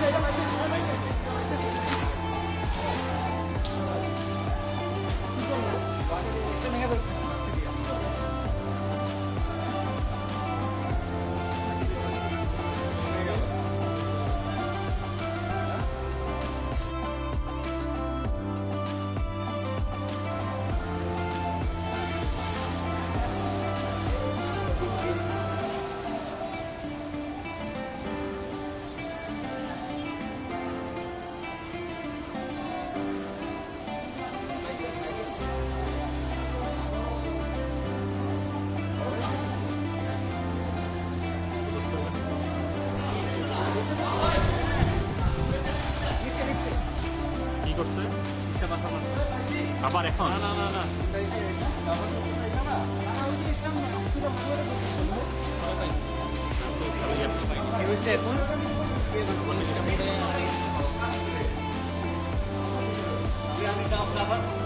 对对对。কি করছে? আবার এখন? না না না কি হয়েছে এখন? আমি কাপ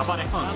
aparejón.